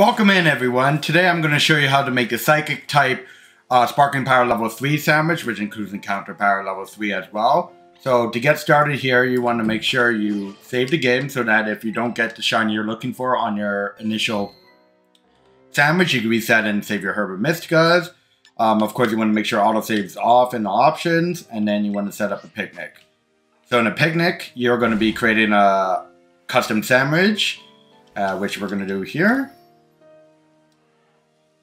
Welcome in everyone. Today I'm going to show you how to make the Psychic type uh, Sparkling Power level 3 sandwich, which includes Encounter Power level 3 as well. So to get started here, you want to make sure you save the game so that if you don't get the shiny you're looking for on your initial sandwich, you can reset and save your Herba Mysticas. Um, of course, you want to make sure auto saves off in the options, and then you want to set up a picnic. So in a picnic, you're going to be creating a custom sandwich, uh, which we're going to do here.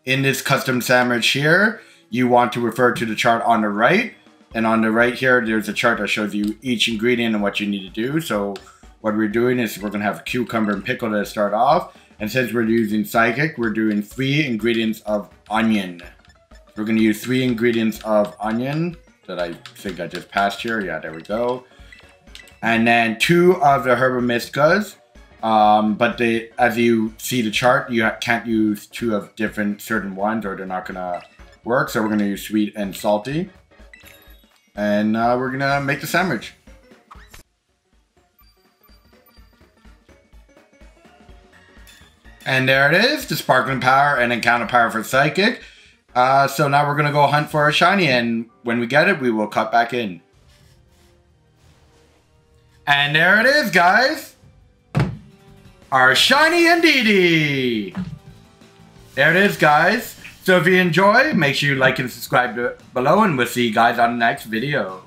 In this custom sandwich here, you want to refer to the chart on the right. And on the right here, there's a chart that shows you each ingredient and what you need to do. So what we're doing is we're to have cucumber and pickle to start off. And since we're using Psychic, we're doing three ingredients of onion. We're to use three ingredients of onion that I think I just passed here. Yeah, there we go. And then two of the Herba Mysticas. Um, but they, as you see the chart, you can't use two of different certain ones or they're not gonna work. So we're gonna use sweet and salty. And uh, we're gonna make the sandwich. And there it is, the Sparkling Power and Encounter Power for Psychic. Uh, so now we're gonna go hunt for a shiny and when we get it, we will cut back in. And there it is, guys our shiny Indeedee. There it is, guys. So if you enjoy, make sure you like and subscribe below, and we'll see you guys on the next video.